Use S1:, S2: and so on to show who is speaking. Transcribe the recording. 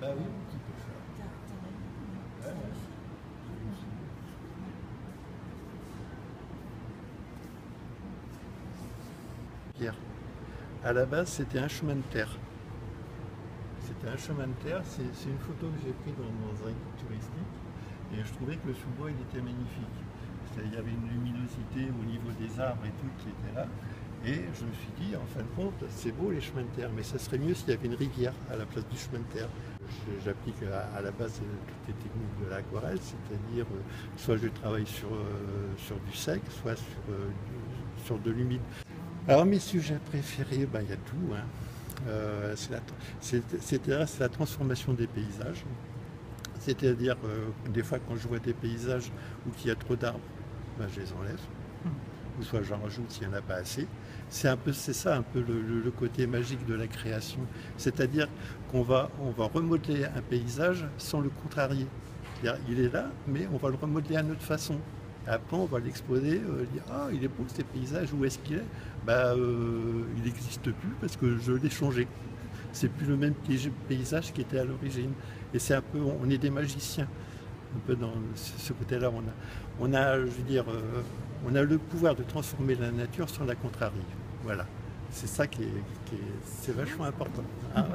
S1: Bah oui, un petit peu ça. Ouais, ouais. Pierre. À la base, c'était un chemin de terre. C'était un chemin de terre. C'est une photo que j'ai prise dans, dans un guide touristique. Et je trouvais que le sous-bois, il était magnifique. Il y avait une luminosité au niveau des arbres et tout qui était là. Et je me suis dit, en fin de compte, c'est beau les chemins de terre, mais ça serait mieux s'il y avait une rivière à la place du chemin de terre. J'applique à, la base euh, toutes les techniques de l'aquarelle, c'est-à-dire euh, soit je travaille sur, euh, sur du sec, soit sur, sur de l'humide. Alors mes sujets préférés, ben, il y a tout. hein. C'est la, transformation des paysages. C'est-à-dire, des fois, quand je vois des paysages où il y a trop d'arbres, ben, je les enlève. Ou soit j'en rajoute s'il n'y en a pas assez. C'est un peu, c'est ça un peu le, côté magique de la création. C'est-à-dire qu'on va, on va remodeler un paysage sans le contrarier. Il est là, mais on va le remodeler à notre façon. Et après, on va l'exposer, euh, dire Ah, il est beau ces paysages, où est-ce qu'il est, bah, euh, Il n'existe plus parce que je l'ai changé. C'est plus le même pay- paysage qui était à l'origine. Et c'est un peu, on est des magiciens, un peu dans ce côté-là. On a, on dire, euh, on a le pouvoir de transformer la nature sans la contrarier. Voilà. C'est ça qui est, qui est- c'est vachement important. Ah.